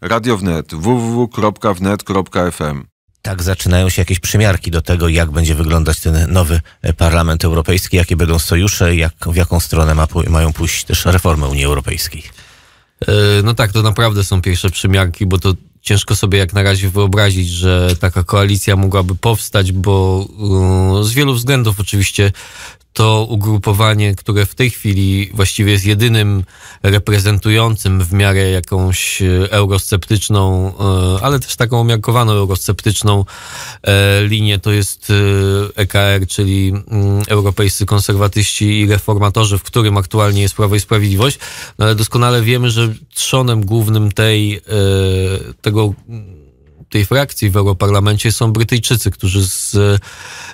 Radio Wnet www.wnet.fm tak zaczynają się jakieś przymiarki do tego, jak będzie wyglądać ten nowy Parlament Europejski, jakie będą sojusze, jak, w jaką stronę ma, mają pójść też reformy Unii Europejskiej. E, no tak, to naprawdę są pierwsze przymiarki, bo to ciężko sobie jak na razie wyobrazić, że taka koalicja mogłaby powstać, bo z wielu względów oczywiście to ugrupowanie, które w tej chwili właściwie jest jedynym reprezentującym w miarę jakąś e, eurosceptyczną, e, ale też taką umiarkowaną eurosceptyczną e, linię, to jest EKR, czyli mm, Europejscy Konserwatyści i Reformatorzy, w którym aktualnie jest Prawo i Sprawiedliwość, no ale doskonale wiemy, że trzonem głównym tej, tego tej frakcji w Europarlamencie są Brytyjczycy, którzy z,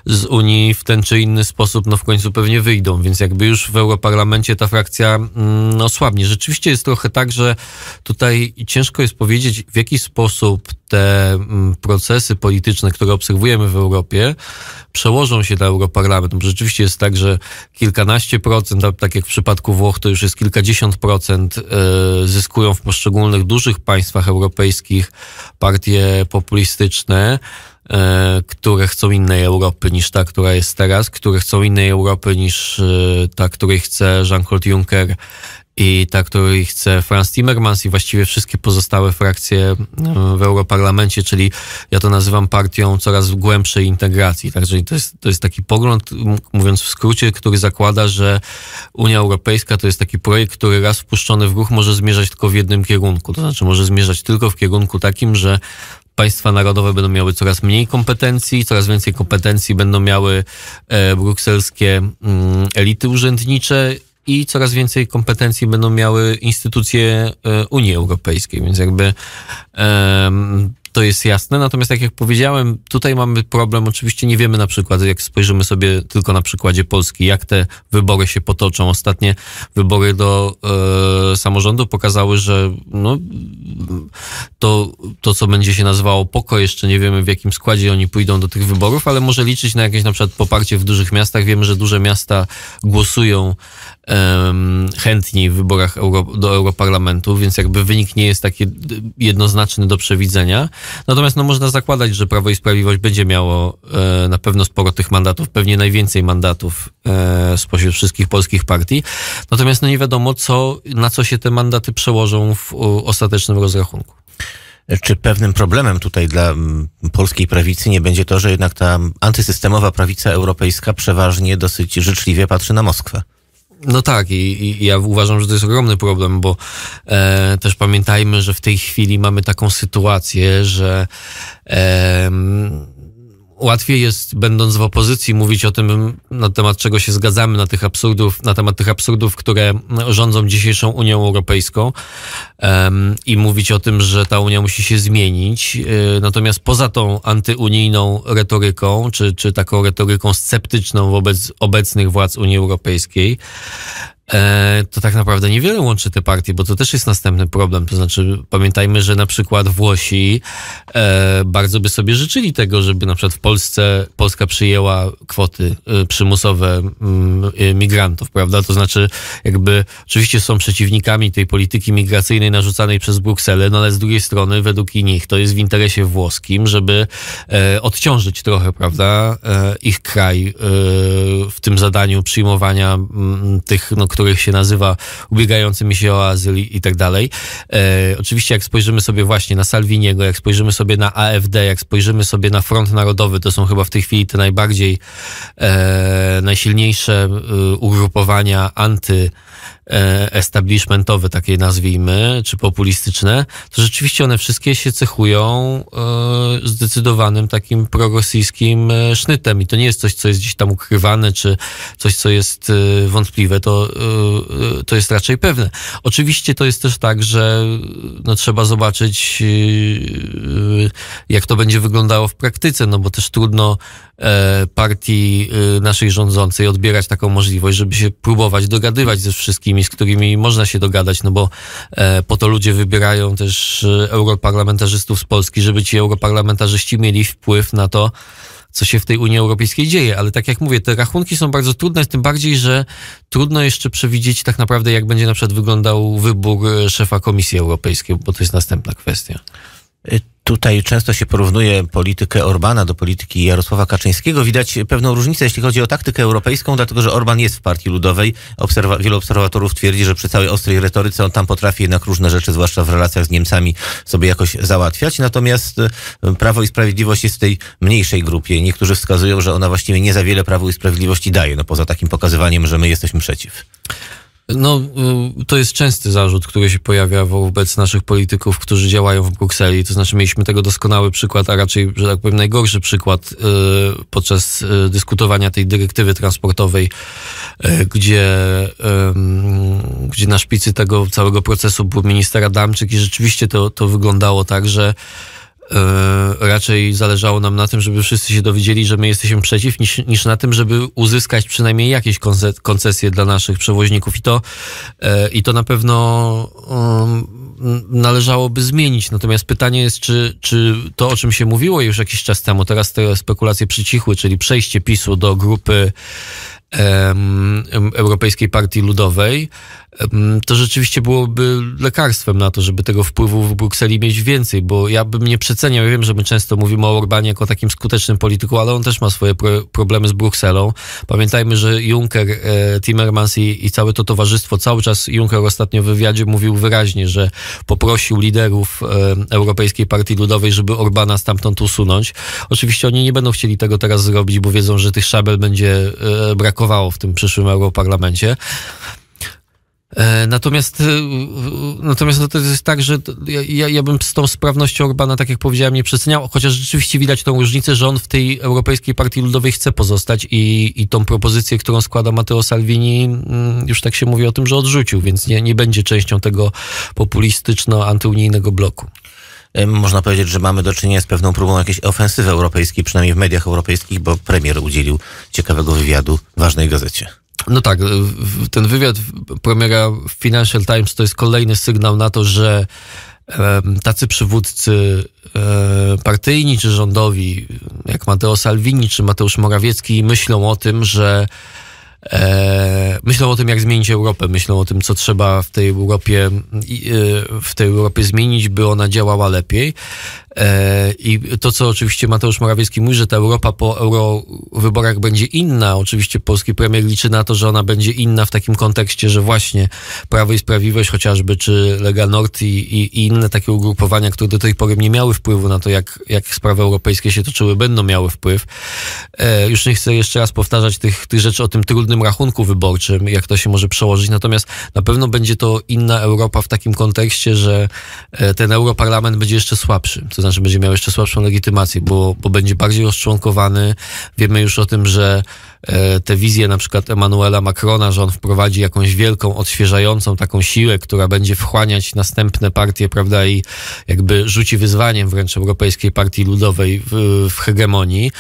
z Unii w ten czy inny sposób no w końcu pewnie wyjdą, więc jakby już w Europarlamencie ta frakcja mm, no, słabnie. Rzeczywiście jest trochę tak, że tutaj ciężko jest powiedzieć, w jaki sposób te mm, procesy polityczne, które obserwujemy w Europie, przełożą się na Europarlament. Bo rzeczywiście jest tak, że kilkanaście procent, tak jak w przypadku Włoch, to już jest kilkadziesiąt procent, e, zyskują w poszczególnych dużych państwach europejskich partie populistyczne e, które chcą innej Europy niż ta, która jest teraz, które chcą innej Europy niż e, ta, której chce Jean-Claude Juncker i ta, której chce Franz Timmermans i właściwie wszystkie pozostałe frakcje e, w Europarlamencie, czyli ja to nazywam partią coraz głębszej integracji. Także to jest, to jest taki pogląd, mówiąc w skrócie, który zakłada, że Unia Europejska to jest taki projekt, który raz wpuszczony w ruch może zmierzać tylko w jednym kierunku. To znaczy może zmierzać tylko w kierunku takim, że państwa narodowe będą miały coraz mniej kompetencji, coraz więcej kompetencji będą miały e, brukselskie mm, elity urzędnicze i coraz więcej kompetencji będą miały instytucje e, Unii Europejskiej, więc jakby to jest jasne. Natomiast tak jak powiedziałem, tutaj mamy problem. Oczywiście nie wiemy na przykład, jak spojrzymy sobie tylko na przykładzie Polski, jak te wybory się potoczą. Ostatnie wybory do e, samorządu pokazały, że no, to, to, co będzie się nazywało POKO, jeszcze nie wiemy w jakim składzie oni pójdą do tych wyborów, ale może liczyć na jakieś na przykład poparcie w dużych miastach. Wiemy, że duże miasta głosują chętniej w wyborach Euro, do Europarlamentu, więc jakby wynik nie jest taki jednoznaczny do przewidzenia. Natomiast no, można zakładać, że Prawo i Sprawiedliwość będzie miało e, na pewno sporo tych mandatów, pewnie najwięcej mandatów e, spośród wszystkich polskich partii. Natomiast no, nie wiadomo, co, na co się te mandaty przełożą w u, ostatecznym rozrachunku. Czy pewnym problemem tutaj dla polskiej prawicy nie będzie to, że jednak ta antysystemowa prawica europejska przeważnie dosyć życzliwie patrzy na Moskwę? No tak, i, i, ja uważam, że to jest ogromny problem, bo e, też pamiętajmy, że w tej chwili mamy taką sytuację, że e, łatwiej jest, będąc w opozycji, mówić o tym, na temat czego się zgadzamy, na tych absurdów, na temat tych absurdów, które rządzą dzisiejszą Unią Europejską um, i mówić o tym, że ta Unia musi się zmienić. E, natomiast poza tą antyunijną retoryką, czy, czy taką retoryką sceptyczną wobec obecnych władz Unii Europejskiej, to tak naprawdę niewiele łączy te partie, bo to też jest następny problem. To znaczy, pamiętajmy, że na przykład Włosi e, bardzo by sobie życzyli tego, żeby na przykład w Polsce Polska przyjęła kwoty e, przymusowe mm, migrantów, prawda? To znaczy, jakby oczywiście są przeciwnikami tej polityki migracyjnej narzucanej przez Brukselę, no ale z drugiej strony, według nich, to jest w interesie włoskim, żeby odciążyć trochę, prawda, ich kraj w tym zadaniu przyjmowania mm, tych, no, których się nazywa ubiegającymi się o azyl i, tak dalej. E, oczywiście jak spojrzymy sobie właśnie na Salviniego, jak spojrzymy sobie na AfD, jak spojrzymy sobie na Front Narodowy, to są chyba w tej chwili te najbardziej, e, najsilniejsze e, ugrupowania anty establishmentowe, takie nazwijmy, czy populistyczne, to rzeczywiście one wszystkie się cechują e, zdecydowanym takim prorosyjskim e, sznytem i to nie jest coś, co jest gdzieś tam ukrywane, czy coś, co jest wątpliwe, to, to jest raczej pewne. Oczywiście to jest też tak, że no, trzeba zobaczyć, jak to będzie wyglądało w praktyce, no bo też trudno partii naszej rządzącej odbierać taką możliwość, żeby się próbować dogadywać ze wszystkimi z którymi można się dogadać, no bo e, po to ludzie wybierają też e, europarlamentarzystów z Polski, żeby ci europarlamentarzyści mieli wpływ na to, co się w tej Unii Europejskiej dzieje. Ale tak jak mówię, te rachunki są bardzo trudne, tym bardziej, że trudno jeszcze przewidzieć tak naprawdę, jak będzie na przykład wyglądał wybór szefa Komisji Europejskiej, bo to jest następna kwestia. Tutaj często się porównuje politykę Orbana do polityki Jarosława Kaczyńskiego. Widać pewną różnicę, jeśli chodzi o taktykę europejską, dlatego że Orban jest w Partii Ludowej. Obserwa wielu obserwatorów twierdzi, że przy całej ostrej retoryce on tam potrafi jednak różne rzeczy, zwłaszcza w relacjach z Niemcami, sobie jakoś załatwiać. Natomiast e, Prawo i Sprawiedliwość jest w tej mniejszej grupie. Niektórzy wskazują, że ona właściwie nie za wiele Prawo i Sprawiedliwości daje, no poza takim pokazywaniem, że my jesteśmy przeciw. No, y, to jest częsty zarzut, który się pojawia wobec naszych polityków, którzy działają w Brukseli. To znaczy, mieliśmy tego doskonały przykład, a raczej, że tak powiem, najgorszy przykład y, podczas y, dyskutowania tej dyrektywy transportowej, gdzie, gdzie na szpicy tego całego procesu był minister Adamczyk i rzeczywiście to, to wyglądało tak, że raczej zależało nam na tym, żeby wszyscy się dowiedzieli, że my jesteśmy przeciw, niż, niż na tym, żeby uzyskać przynajmniej jakieś koncesje dla naszych przewoźników. I to, e, i to na pewno um, należałoby zmienić. Natomiast pytanie jest, czy, czy to, o czym się mówiło już jakiś czas temu, teraz te spekulacje przycichły, czyli przejście PiSu do grupy Europejskiej Partii Ludowej, to rzeczywiście byłoby lekarstwem na to, żeby tego wpływu w Brukseli mieć więcej, bo ja bym nie przeceniał, ja wiem, że my często mówimy o Orbanie jako takim skutecznym polityku, ale on też ma swoje pro problemy z Brukselą. Pamiętajmy, że Juncker, e, Timmermans i, i całe to towarzystwo, cały czas Juncker ostatnio w wywiadzie mówił wyraźnie, że poprosił liderów e, Europejskiej Partii Ludowej, żeby Orbana stamtąd usunąć. Oczywiście oni nie będą chcieli tego teraz zrobić, bo wiedzą, że tych szabel będzie e, brakowało w tym przyszłym Europarlamencie. E, natomiast, e, natomiast to jest tak, że ja, ja bym z tą sprawnością Orbana, tak jak powiedziałem, nie przeceniał, chociaż rzeczywiście widać tą różnicę, że on w tej Europejskiej Partii Ludowej chce pozostać i, i tą propozycję, którą składa Matteo Salvini, mm, już tak się mówi o tym, że odrzucił, więc nie, nie będzie częścią tego populistyczno-antyunijnego bloku. Można powiedzieć, że mamy do czynienia z pewną próbą jakiejś ofensywy europejskiej, przynajmniej w mediach europejskich, bo premier udzielił ciekawego wywiadu ważnej gazecie. No tak, ten wywiad premiera Financial Times to jest kolejny sygnał na to, że tacy przywódcy e, partyjni czy rządowi, jak Mateo Salvini czy Mateusz Morawiecki, myślą o tym, że e, myślą o tym, jak zmienić Europę, myślą o tym, co trzeba w tej Europie, e, w tej Europie zmienić, by ona działała lepiej. E, I to, co oczywiście Mateusz Morawiecki mówi, że ta Europa po eurowyborach będzie inna. Oczywiście polski premier liczy na to, że ona będzie inna w takim kontekście, że właśnie Prawo i Sprawiedliwość chociażby, czy Lega Nord i, i, i inne takie ugrupowania, które do tej pory nie miały wpływu na to, jak, jak sprawy europejskie się toczyły, będą miały wpływ. E, już nie chcę jeszcze raz powtarzać tych, tych rzeczy o tym trudnym rachunku wyborczym, jak to się może przełożyć, natomiast na pewno będzie to inna Europa w takim kontekście, że e, ten Europarlament będzie jeszcze słabszy. To znaczy będzie miał jeszcze słabszą legitymację, bo, bo będzie bardziej rozczłonkowany. Wiemy już o tym, że te wizje na przykład Emmanuela Macrona, że on wprowadzi jakąś wielką, odświeżającą taką siłę, która będzie wchłaniać następne partie, prawda, i jakby rzuci wyzwaniem wręcz Europejskiej Partii Ludowej w, w hegemonii,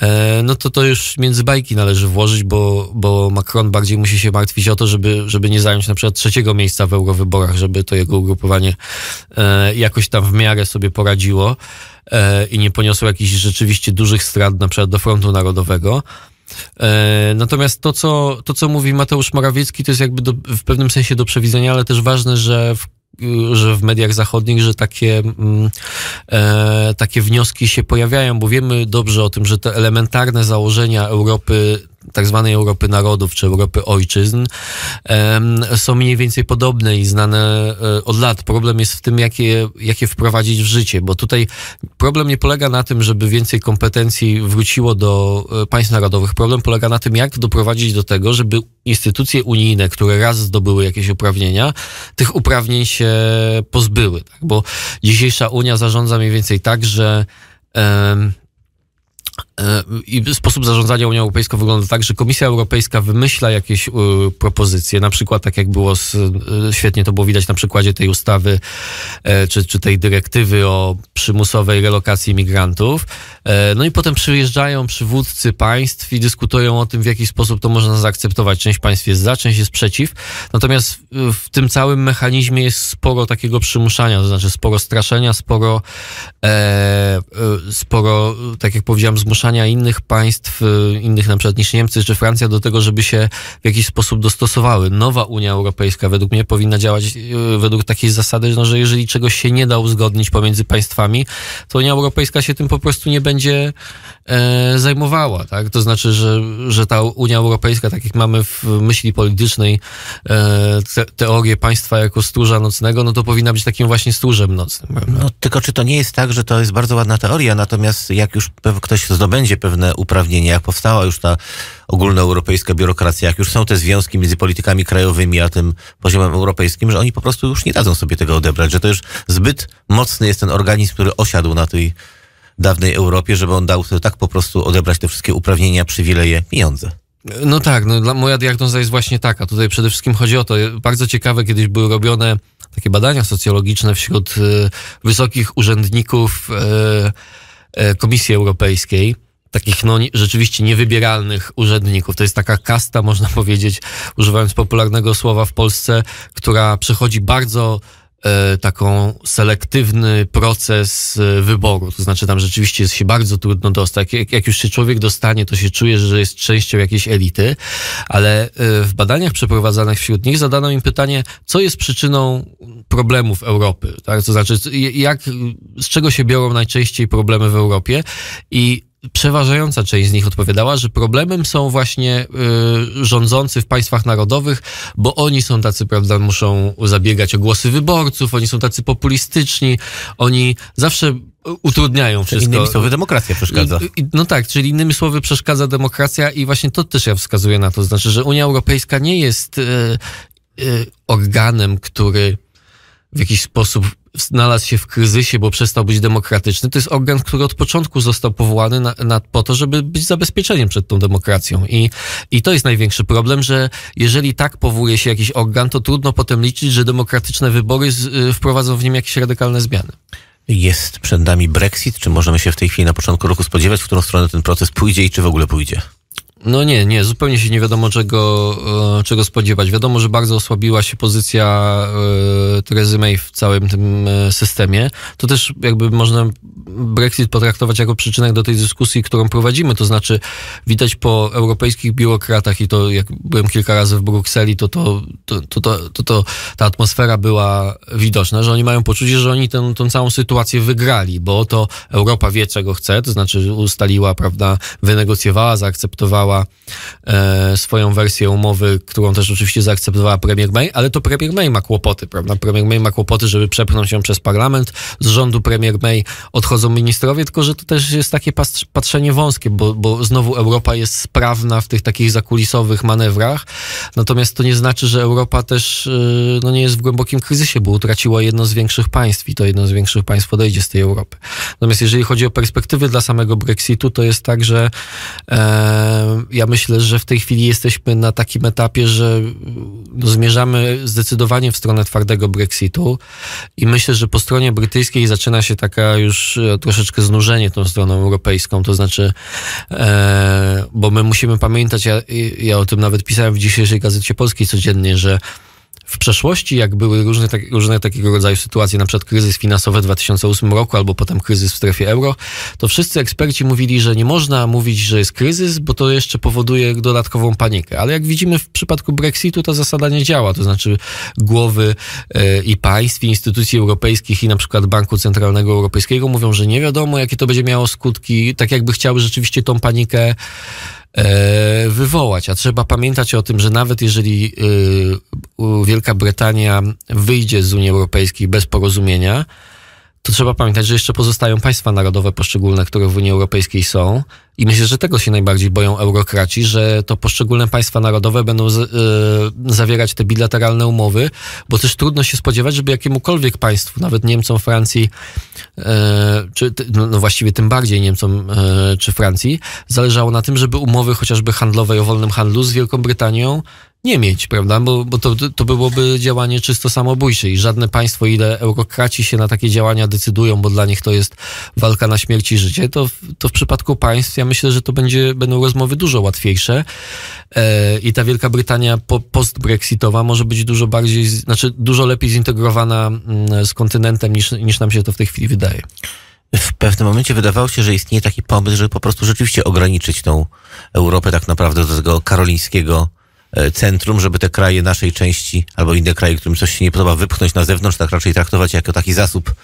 e, no to to już między bajki należy włożyć, bo, bo Macron bardziej musi się martwić o to, żeby, żeby nie zająć na przykład trzeciego miejsca w eurowyborach, żeby to jego ugrupowanie e, jakoś tam w miarę sobie poradziło i nie poniosło jakichś rzeczywiście dużych strat na przykład do frontu narodowego. E, natomiast to co, to, co mówi Mateusz Morawiecki, to jest jakby do, w pewnym sensie do przewidzenia, ale też ważne, że w że w mediach zachodnich, że takie, mm, e, takie wnioski się pojawiają, bo wiemy dobrze o tym, że te elementarne założenia Europy tak zwanej Europy Narodów czy Europy Ojczyzn są mniej więcej podobne i znane e, od lat. Problem jest w tym, jakie, jakie wprowadzić w życie, bo tutaj problem nie polega na tym, żeby więcej kompetencji wróciło do e, państw narodowych. Problem polega na tym, jak doprowadzić do tego, żeby instytucje unijne, które raz zdobyły jakieś uprawnienia, tych uprawnień się pozbyły. Tak? Bo dzisiejsza Unia zarządza mniej więcej tak, że E, I sposób zarządzania Unią Europejską wygląda tak, że Komisja Europejska wymyśla jakieś y, propozycje, na przykład tak jak było, z, y, świetnie to było widać na przykładzie tej ustawy, y, czy, czy tej dyrektywy o przymusowej relokacji migrantów. no i potem przyjeżdżają przywódcy państw i dyskutują o tym, w jaki sposób to można zaakceptować. Część państw jest za, część jest przeciw. Natomiast w tym całym mechanizmie jest sporo takiego przymuszania, to znaczy sporo straszenia, sporo, e, sporo, tak jak powiedziałem, zmuszania zmuszania innych państw, y, innych na przykład niż Niemcy czy Francja do tego, żeby się w jakiś sposób dostosowały. Nowa Unia Europejska według mnie powinna działać y, według takiej zasady, no, że jeżeli czegoś się nie da uzgodnić pomiędzy państwami, to Unia Europejska się tym po prostu nie będzie e, zajmowała. Tak? To znaczy, że, że ta Unia Europejska, tak jak mamy w myśli politycznej e, te, teorię państwa jako stróża nocnego, no to powinna być takim właśnie stróżem nocnym. No, tylko czy to nie jest tak, że to jest bardzo ładna teoria, natomiast jak już ktoś zdobędzie pewne uprawnienia, jak powstała już ta ogólnoeuropejska biurokracja, jak już są te związki między politykami krajowymi a tym poziomem europejskim, że oni po prostu już nie dadzą sobie tego odebrać, że to już zbyt mocny jest ten organizm, który osiadł na tej dawnej Europie, żeby on dał sobie tak po prostu odebrać te wszystkie uprawnienia, przywileje, pieniądze. No tak, no, dla, moja diagnoza jest właśnie taka. Tutaj przede wszystkim chodzi o to, bardzo ciekawe, kiedyś były robione takie badania socjologiczne wśród y, wysokich urzędników y, y, Komisji Europejskiej takich no, rzeczywiście niewybieralnych urzędników. To jest taka kasta, można powiedzieć, używając popularnego słowa w Polsce, która przechodzi bardzo e, taką selektywny proces e, wyboru. To znaczy tam rzeczywiście jest się bardzo trudno dostać. Jak, jak już się człowiek dostanie, to się czuje, że jest częścią jakiejś elity, ale e, w badaniach przeprowadzanych wśród nich zadano im pytanie, co jest przyczyną problemów Europy. Tak? To znaczy, jak, z czego się biorą najczęściej problemy w Europie i przeważająca część z nich odpowiadała, że problemem są właśnie y, rządzący w państwach narodowych, bo oni są tacy, prawda, muszą zabiegać o głosy wyborców, oni są tacy populistyczni, oni zawsze utrudniają wszystko. Innymi słowy, demokracja przeszkadza. No tak, czyli innymi słowy przeszkadza demokracja i właśnie to też ja wskazuję na to. Znaczy, że Unia Europejska nie jest y, y, organem, który w jakiś sposób znalazł się w kryzysie, bo przestał być demokratyczny. To jest organ, który od początku został powołany na, na, po to, żeby być zabezpieczeniem przed tą demokracją. I, I to jest największy problem, że jeżeli tak powołuje się jakiś organ, to trudno potem liczyć, że demokratyczne wybory z, y, wprowadzą w nim jakieś radykalne zmiany. Jest przed nami Brexit. Czy możemy się w tej chwili na początku roku spodziewać, w którą stronę ten proces pójdzie i czy w ogóle pójdzie? No nie, nie, zupełnie się nie wiadomo czego, e, czego spodziewać. Wiadomo, że bardzo osłabiła się pozycja e, Terezy May w całym tym e, systemie. To też jakby można Brexit potraktować jako przyczynek do tej dyskusji, którą prowadzimy. To znaczy widać po europejskich biurokratach i to jak byłem kilka razy w Brukseli, to, to, to, to, to, ta atmosfera była widoczna, że oni mają poczucie, że oni tę, tę całą sytuację wygrali, bo to Europa wie czego chce, to znaczy ustaliła, prawda, wynegocjowała, zaakceptowała e, swoją wersję umowy, którą też oczywiście zaakceptowała premier May, ale to premier May ma kłopoty, prawda? Premier May ma kłopoty, żeby przepchnąć się przez parlament. Z rządu premier May odchodzą ministrowie, tylko że to też jest takie patrzenie wąskie, bo, bo znowu Europa jest sprawna w tych takich zakulisowych manewrach, natomiast to nie znaczy, że Europa też e, no, nie jest w głębokim kryzysie, bo utraciła jedno z większych państw i to jedno z większych państw odejdzie z tej Europy. Natomiast jeżeli chodzi o perspektywy dla samego Brexitu, to jest tak, że e, ja myślę, że w tej chwili jesteśmy na takim etapie, że no, zmierzamy zdecydowanie w stronę twardego Brexitu i myślę, że po stronie brytyjskiej zaczyna się taka już e, troszeczkę znużenie tą stroną europejską, to znaczy, e, bo my musimy pamiętać, ja, ja o tym nawet pisałem w dzisiejszej Gazecie Polskiej codziennie, że w przeszłości, jak były różne, tak, różne takiego rodzaju sytuacje, na przykład kryzys finansowy w 2008 roku, albo potem kryzys w strefie euro, to wszyscy eksperci mówili, że nie można mówić, że jest kryzys, bo to jeszcze powoduje dodatkową panikę. Ale jak widzimy w przypadku Brexitu, ta zasada nie działa. To znaczy głowy e, i państw, i instytucji europejskich, i na przykład Banku Centralnego Europejskiego mówią, że nie wiadomo, jakie to będzie miało skutki, tak jakby chciały rzeczywiście tą panikę wywołać. A trzeba pamiętać o tym, że nawet jeżeli y, Wielka Brytania wyjdzie z Unii Europejskiej bez porozumienia, to trzeba pamiętać, że jeszcze pozostają państwa narodowe poszczególne, które w Unii Europejskiej są. I myślę, że tego się najbardziej boją eurokraci, że to poszczególne państwa narodowe będą z, y, zawierać te bilateralne umowy, bo też trudno się spodziewać, żeby jakiemukolwiek państwu, nawet Niemcom, Francji, y, czy no, no właściwie tym bardziej Niemcom y, czy Francji, zależało na tym, żeby umowy chociażby handlowe o wolnym handlu z Wielką Brytanią nie mieć, prawda? Bo, bo to, to byłoby działanie czysto samobójcze i żadne państwo, ile eurokraci się na takie działania decydują, bo dla nich to jest walka na śmierć i życie, to, to w przypadku państw ja myślę, że to będzie, będą rozmowy dużo łatwiejsze e, i ta Wielka Brytania po, post-brexitowa może być dużo bardziej, znaczy dużo lepiej zintegrowana mm, z kontynentem niż, niż nam się to w tej chwili wydaje. W pewnym momencie wydawało się, że istnieje taki pomysł, żeby po prostu rzeczywiście ograniczyć tą Europę tak naprawdę do tego karolińskiego centrum, żeby te kraje naszej części albo inne kraje, którym coś się nie podoba, wypchnąć na zewnątrz, tak raczej traktować jako taki zasób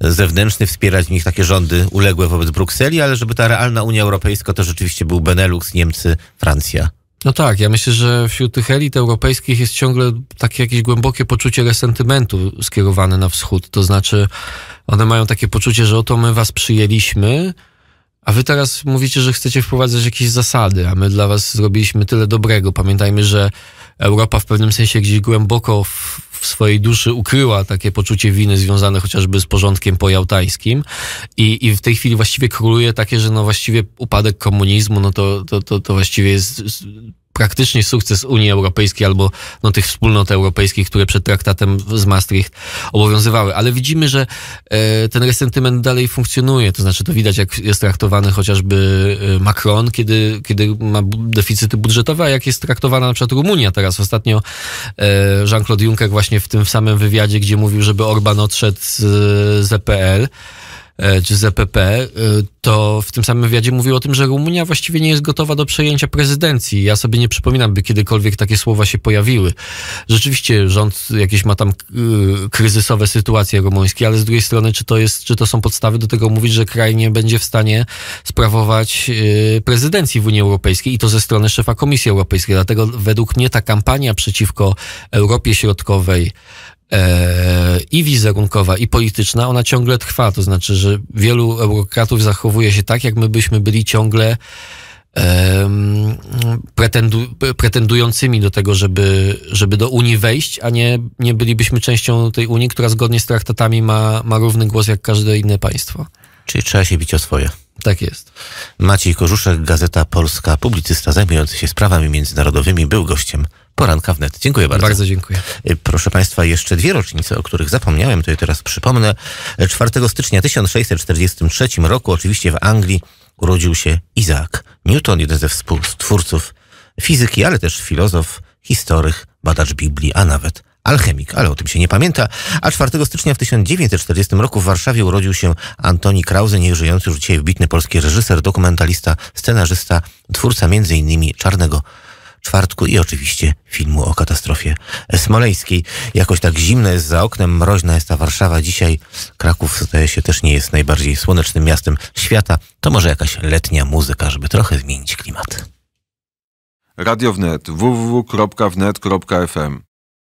zewnętrzny, wspierać w nich takie rządy uległe wobec Brukseli, ale żeby ta realna Unia Europejska to rzeczywiście był Benelux, Niemcy, Francja. No tak, ja myślę, że wśród tych elit europejskich jest ciągle takie jakieś głębokie poczucie resentymentu skierowane na wschód. To znaczy, one mają takie poczucie, że oto my was przyjęliśmy, a wy teraz mówicie, że chcecie wprowadzać jakieś zasady, a my dla was zrobiliśmy tyle dobrego. Pamiętajmy, że Europa w pewnym sensie gdzieś głęboko w, w swojej duszy ukryła takie poczucie winy związane chociażby z porządkiem pojałtańskim i, i w tej chwili właściwie króluje takie, że no właściwie upadek komunizmu, no to, to, to, to właściwie jest praktycznie sukces Unii Europejskiej albo no, tych wspólnot europejskich, które przed traktatem z Maastricht obowiązywały. Ale widzimy, że e, ten resentyment dalej funkcjonuje. To znaczy, to widać, jak jest traktowany chociażby e, Macron, kiedy, kiedy ma deficyty budżetowe, a jak jest traktowana na przykład Rumunia teraz. Ostatnio e, Jean-Claude Juncker właśnie w tym samym wywiadzie, gdzie mówił, żeby Orban odszedł z, z EPL, E, czy ZPP, e, to w tym samym wywiadzie mówił o tym, że Rumunia właściwie nie jest gotowa do przejęcia prezydencji. Ja sobie nie przypominam, by kiedykolwiek takie słowa się pojawiły. Rzeczywiście rząd jakieś ma tam e, kryzysowe sytuacje rumuńskie, ale z drugiej strony, czy to, jest, czy to są podstawy do tego mówić, że kraj nie będzie w stanie sprawować prezydencji w Unii Europejskiej i to ze strony szefa Komisji Europejskiej. Dlatego według mnie ta kampania przeciwko Europie Środkowej, i wizerunkowa, i polityczna, ona ciągle trwa. To znaczy, że wielu eurokratów zachowuje się tak, jak my byśmy byli ciągle pretendu, pretendującymi do tego, żeby, żeby do Unii wejść, a nie, nie bylibyśmy częścią tej Unii, która zgodnie z traktatami ma, ma równy głos jak każde inne państwo. Czyli trzeba się bić o swoje. Tak jest. Maciej Korzuszek, Gazeta Polska, publicysta zajmujący się sprawami międzynarodowymi, był gościem Poranka wnet. Dziękuję bardzo. Bardzo dziękuję. Y, proszę Państwa, jeszcze dwie rocznice, o których zapomniałem, to je teraz przypomnę. 4 stycznia 1643 roku, oczywiście w Anglii, urodził się Isaac Newton, jeden ze współtwórców fizyki, ale też filozof, historyk, badacz Biblii, a nawet alchemik, ale o tym się nie pamięta. A 4 stycznia w 1940 roku w Warszawie urodził się Antoni Krause, nieżyjący już dzisiaj wybitny polski reżyser, dokumentalista, scenarzysta, twórca m.in. Czarnego czwartku i oczywiście filmu o katastrofie smoleńskiej. Jakoś tak zimno jest za oknem, mroźna jest ta Warszawa. Dzisiaj Kraków zdaje się też nie jest najbardziej słonecznym miastem świata. To może jakaś letnia muzyka, żeby trochę zmienić klimat. Radio Wnet www.wnet.fm